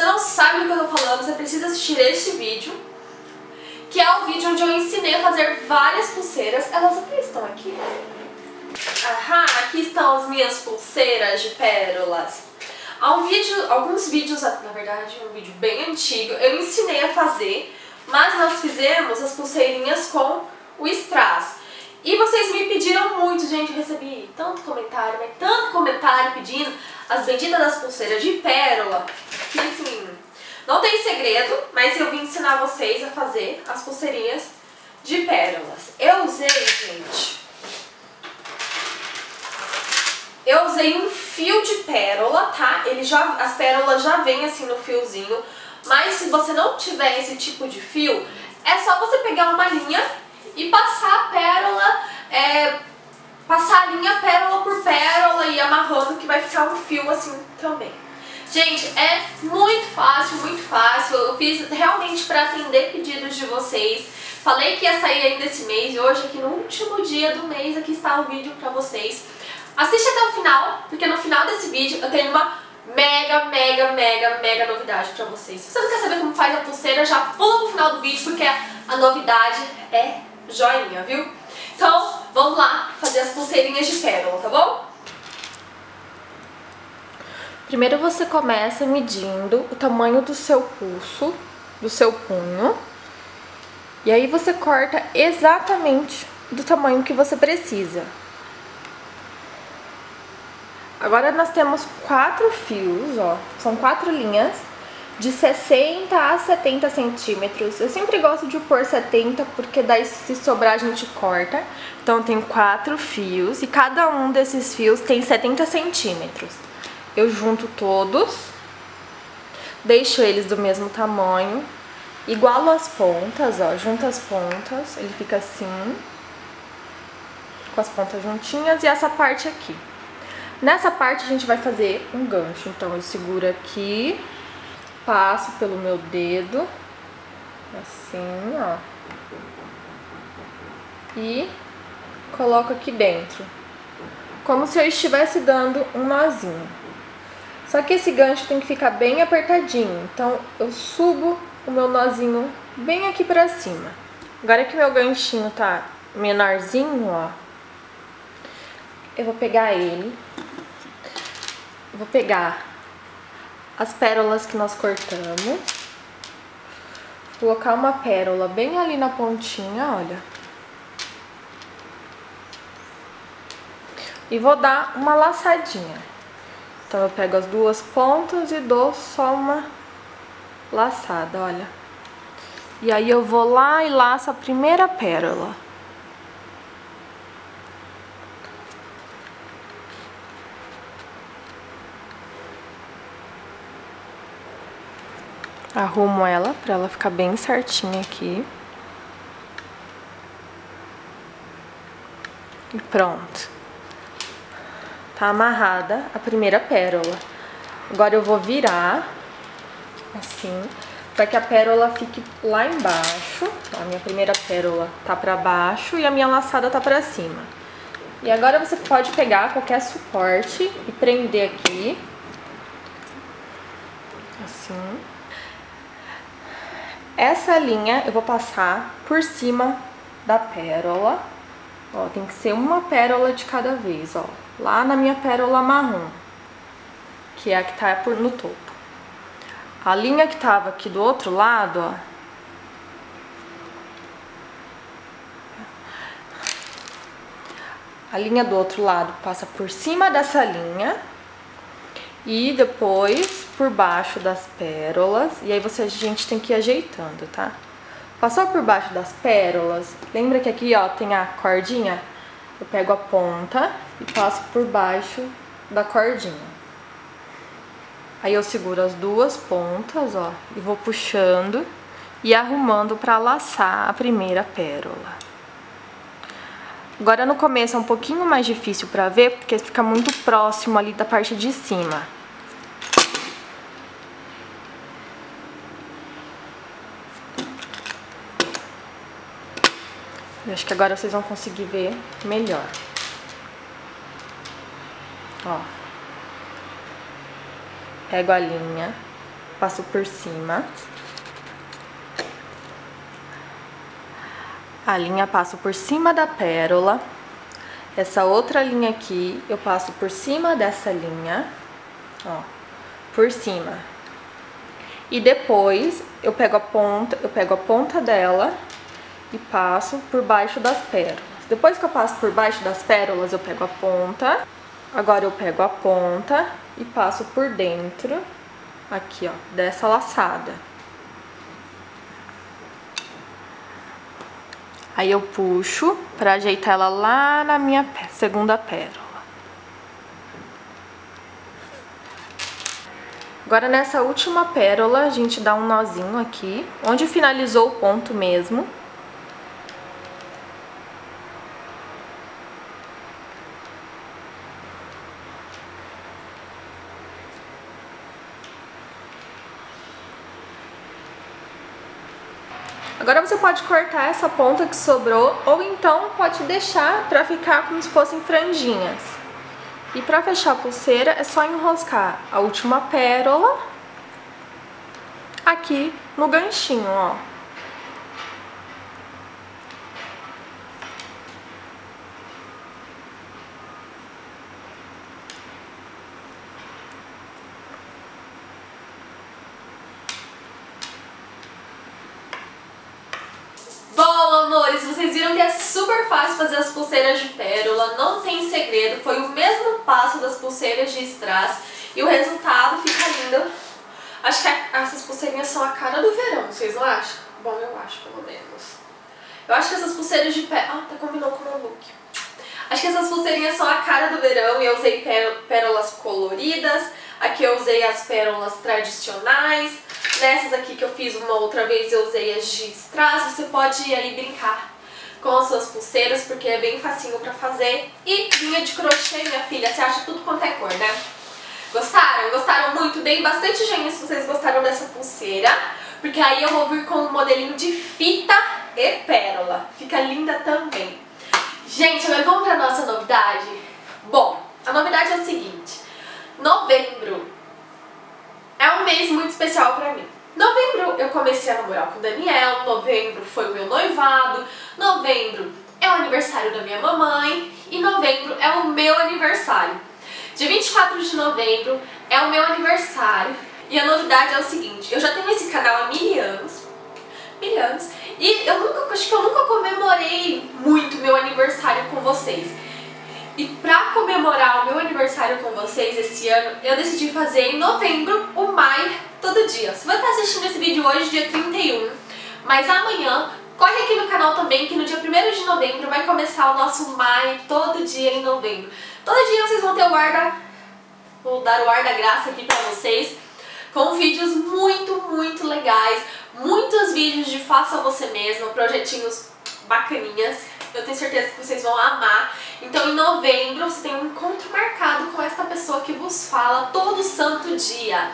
você não sabe do que eu tô falando, você precisa assistir este vídeo, que é o vídeo onde eu ensinei a fazer várias pulseiras. Elas até estão aqui. Aham, aqui estão as minhas pulseiras de pérolas. Há um vídeo, alguns vídeos, na verdade, um vídeo bem antigo, eu ensinei a fazer, mas nós fizemos as pulseirinhas com o strass. E vocês me pediram muito, gente, eu recebi tanto comentário, mas tanto comentário pedindo as benditas das pulseiras de pérola, que enfim, não tem segredo, mas eu vim ensinar vocês a fazer as pulseirinhas de pérolas. Eu usei, gente, eu usei um fio de pérola, tá? Ele já, as pérolas já vêm assim no fiozinho, mas se você não tiver esse tipo de fio, é só você pegar uma linha e passar a pérola, é, passar a linha pérola por pérola e amarrando que vai ficar um fio assim também. Gente, é muito fácil, muito fácil. Eu fiz realmente para atender pedidos de vocês. Falei que ia sair ainda esse mês e hoje aqui no último dia do mês aqui está o vídeo para vocês. Assiste até o final, porque no final desse vídeo eu tenho uma mega, mega, mega, mega novidade pra vocês. Se você não quer saber como faz a pulseira, já pula no final do vídeo, porque a novidade é joinha, viu? Então, vamos lá fazer as pulseirinhas de pérola, tá bom? Primeiro você começa medindo o tamanho do seu pulso, do seu punho. E aí você corta exatamente do tamanho que você precisa. Agora nós temos quatro fios, ó, são quatro linhas de 60 a 70 centímetros. Eu sempre gosto de pôr 70, porque daí se sobrar a gente corta. Então eu tenho quatro fios e cada um desses fios tem 70 centímetros. Eu junto todos, deixo eles do mesmo tamanho, igualo as pontas, ó, junto as pontas, ele fica assim, com as pontas juntinhas e essa parte aqui. Nessa parte a gente vai fazer um gancho, então eu seguro aqui passo pelo meu dedo, assim, ó. E coloco aqui dentro. Como se eu estivesse dando um nozinho. Só que esse gancho tem que ficar bem apertadinho. Então eu subo o meu nozinho bem aqui pra cima. Agora que meu ganchinho tá menorzinho, ó. Eu vou pegar ele. Vou pegar as pérolas que nós cortamos. Colocar uma pérola bem ali na pontinha, olha. E vou dar uma laçadinha. Então, eu pego as duas pontas e dou só uma laçada, olha. E aí eu vou lá e laço a primeira pérola. Arrumo ela pra ela ficar bem certinha aqui. E pronto. Tá amarrada a primeira pérola. Agora eu vou virar, assim, para que a pérola fique lá embaixo. A minha primeira pérola tá pra baixo e a minha laçada tá pra cima. E agora você pode pegar qualquer suporte e prender aqui. Assim. Essa linha eu vou passar por cima da pérola. Ó, tem que ser uma pérola de cada vez, ó. Lá na minha pérola marrom, que é a que tá por, no topo. A linha que tava aqui do outro lado, ó. A linha do outro lado passa por cima dessa linha e depois por baixo das pérolas. E aí você, a gente tem que ir ajeitando, tá? Passou por baixo das pérolas, lembra que aqui, ó, tem a cordinha? Eu pego a ponta e passo por baixo da cordinha. Aí eu seguro as duas pontas, ó, e vou puxando e arrumando para laçar a primeira pérola. Agora no começo é um pouquinho mais difícil para ver, porque fica muito próximo ali da parte de cima. Eu acho que agora vocês vão conseguir ver melhor. Ó. Pego a linha, passo por cima. A linha passo por cima da pérola. Essa outra linha aqui, eu passo por cima dessa linha, ó, por cima. E depois eu pego a ponta, eu pego a ponta dela e passo por baixo das pérolas. Depois que eu passo por baixo das pérolas, eu pego a ponta. Agora eu pego a ponta e passo por dentro, aqui ó, dessa laçada. Aí eu puxo pra ajeitar ela lá na minha segunda pérola. Agora nessa última pérola, a gente dá um nozinho aqui, onde finalizou o ponto mesmo. Agora você pode cortar essa ponta que sobrou ou então pode deixar para ficar como se fossem franjinhas. E para fechar a pulseira é só enroscar a última pérola aqui no ganchinho, ó. Vocês viram que é super fácil fazer as pulseiras de pérola, não tem segredo, foi o mesmo passo das pulseiras de strass e o resultado fica lindo. Acho que essas pulseirinhas são a cara do verão, vocês não acham? Bom, eu acho, pelo menos. Eu acho que essas pulseiras de pérola... Ah, tá combinou com o meu look. Acho que essas pulseirinhas são a cara do verão e eu usei pérolas coloridas. Aqui eu usei as pérolas tradicionais. Nessas aqui que eu fiz uma outra vez eu usei as de strass. Você pode aí brincar com as suas pulseiras, porque é bem facinho pra fazer. E linha de crochê, minha filha, você acha tudo quanto é cor, né? Gostaram? Gostaram muito? Deem bastante joinha se vocês gostaram dessa pulseira, porque aí eu vou vir com um modelinho de fita e pérola. Fica linda também. Gente, agora vamos pra nossa novidade? Bom, a novidade é o seguinte. Novembro é um mês muito especial pra mim. Comecei a namorar com o Daniel, novembro foi o meu noivado, novembro é o aniversário da minha mamãe e novembro é o meu aniversário. Dia 24 de novembro é o meu aniversário e a novidade é o seguinte, eu já tenho esse canal há mil anos, mil anos, e eu nunca, acho que eu nunca comemorei muito meu aniversário com vocês. E pra comemorar o meu aniversário com vocês esse ano, eu decidi fazer em novembro o Mai todo dia. Você vai estar assistindo esse vídeo hoje, dia 31, mas amanhã corre aqui no canal também que no dia 1 de novembro vai começar o nosso Mai todo dia em novembro. Todo dia vocês vão ter o ar da... Vou dar o ar da graça aqui pra vocês com vídeos muito, muito legais, muitos vídeos de faça você mesma, projetinhos bacaninhas eu tenho certeza que vocês vão amar. Então em novembro você tem um encontro marcado com esta pessoa que vos fala todo santo dia.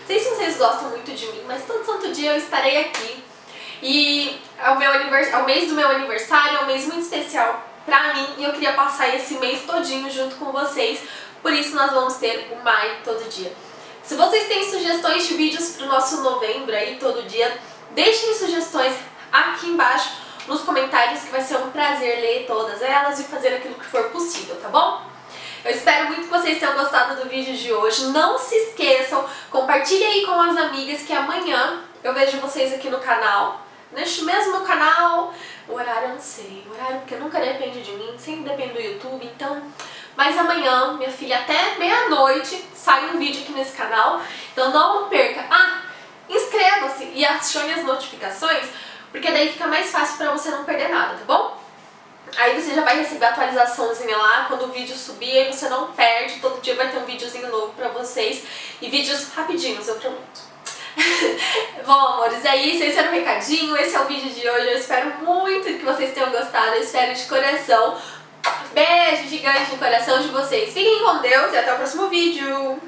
Não sei se vocês gostam muito de mim, mas todo santo dia eu estarei aqui. E é o, meu anivers... é o mês do meu aniversário, é um mês muito especial pra mim e eu queria passar esse mês todinho junto com vocês. Por isso nós vamos ter o Mai todo dia. Se vocês têm sugestões de vídeos pro nosso novembro aí todo dia, deixem sugestões aqui embaixo nos comentários que vai ser um prazer ler todas elas e fazer aquilo que for possível, tá bom? Eu espero muito que vocês tenham gostado do vídeo de hoje. Não se esqueçam, compartilhe aí com as amigas que amanhã eu vejo vocês aqui no canal. Neste mesmo canal, o horário eu não sei, o horário porque nunca depende de mim, sempre depende do YouTube, então... Mas amanhã, minha filha, até meia-noite sai um vídeo aqui nesse canal, então não perca. Ah, inscreva-se e acione as notificações porque daí fica mais fácil pra você não perder nada, tá bom? Aí você já vai receber a atualizaçãozinha lá, quando o vídeo subir, aí você não perde, todo dia vai ter um videozinho novo pra vocês, e vídeos rapidinhos, eu prometo. Bom, amores, é isso, esse era o recadinho, esse é o vídeo de hoje, eu espero muito que vocês tenham gostado, eu espero de coração. Beijo gigante no coração de vocês, fiquem com Deus e até o próximo vídeo!